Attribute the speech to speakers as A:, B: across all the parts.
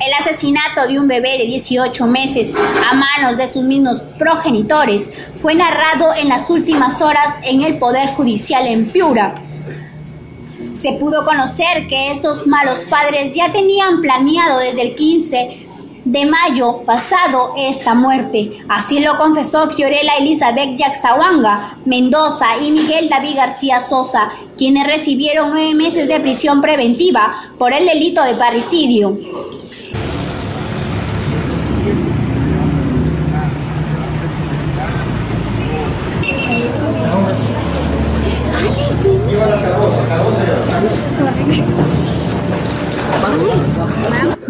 A: El asesinato de un bebé de 18 meses a manos de sus mismos progenitores fue narrado en las últimas horas en el Poder Judicial en Piura. Se pudo conocer que estos malos padres ya tenían planeado desde el 15 de mayo pasado esta muerte. Así lo confesó Fiorella Elizabeth Yaxawanga Mendoza y Miguel David García Sosa, quienes recibieron nueve meses de prisión preventiva por el delito de parricidio.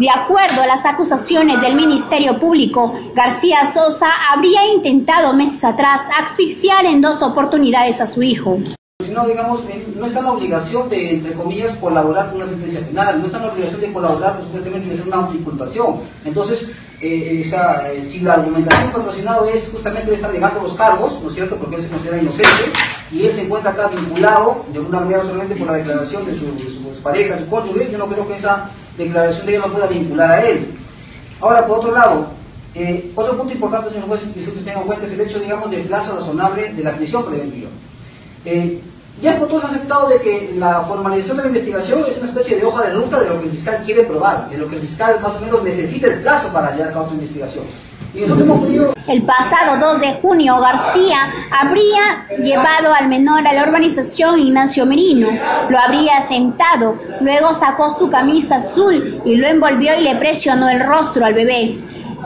A: De acuerdo a las acusaciones del Ministerio Público, García Sosa habría intentado meses atrás asfixiar en dos oportunidades a su hijo.
B: No, digamos, no está en la obligación de, entre comillas, colaborar con una sentencia penal, no está en la obligación de colaborar, pues, supuestamente, hacer una autoinculpación. Entonces, eh, eh, si la argumentación patrocinado es justamente estar negando los cargos, ¿no es cierto?, porque él se considera inocente, y él se encuentra acá vinculado de alguna manera solamente por la declaración de su, de su pareja, su cónyuge, yo no creo que esa declaración de ella no pueda vincular a él. Ahora, por otro lado, eh, otro punto importante, señor juez, que usted tenga en cuenta es el hecho, digamos, del plazo razonable de la prisión preventiva. Ya todos aceptado de que la formalización de la investigación es una especie de hoja de ruta de lo que el fiscal quiere probar, de lo que el fiscal más o menos necesita el plazo para llevar a cabo su investigación.
A: El pasado 2 de junio, García habría llevado al menor a la urbanización Ignacio Merino, lo habría sentado, luego sacó su camisa azul y lo envolvió y le presionó el rostro al bebé.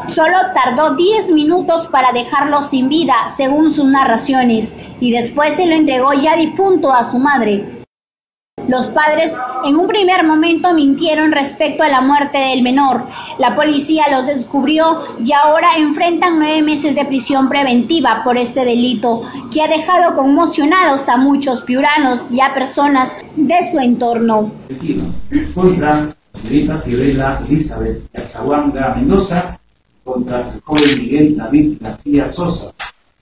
A: Solo tardó 10 minutos para dejarlo sin vida, según sus narraciones, y después se lo entregó ya difunto a su madre. Los padres en un primer momento mintieron respecto a la muerte del menor. La policía los descubrió y ahora enfrentan nueve meses de prisión preventiva por este delito que ha dejado conmocionados a muchos piuranos y a personas de su entorno.
C: Contra el joven Miguel David García Sosa,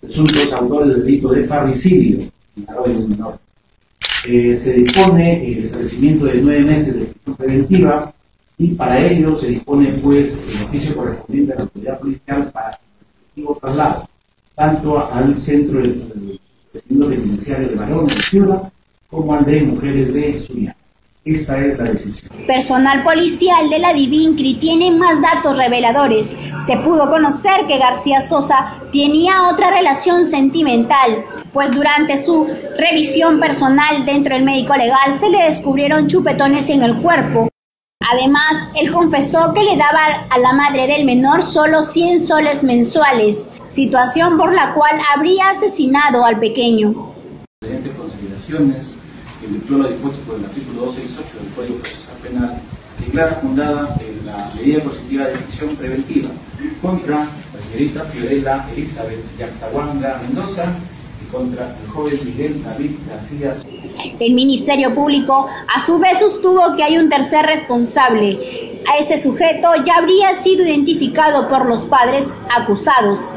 C: presuntos autores del delito de parricidio la menor. Eh, se dispone el establecimiento de nueve meses de prisión preventiva y para ello se dispone pues el oficio correspondiente a la autoridad policial para el traslado, tanto al centro del recinto penitenciario de varones de Ciudad como al de mujeres de Suña. Esta es la decisión.
A: Personal policial de la Divincri tiene más datos reveladores. Se pudo conocer que García Sosa tenía otra relación sentimental, pues durante su revisión personal dentro del médico legal se le descubrieron chupetones en el cuerpo. Además, él confesó que le daba a la madre del menor solo 100 soles mensuales, situación por la cual habría asesinado al pequeño
C: en virtud de lo dispuesto por el artículo 268 del Código Procesal Penal, declara fundada en la medida positiva de prisión preventiva contra la señorita Fiorella Elizabeth Yaxahuanga Mendoza y contra el joven Miguel David García.
A: El Ministerio Público a su vez sostuvo que hay un tercer responsable. A ese sujeto ya habría sido identificado por los padres acusados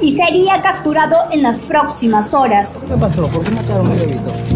A: y sería capturado en las próximas horas.
D: ¿Qué pasó? ¿Por qué mataron a bebito?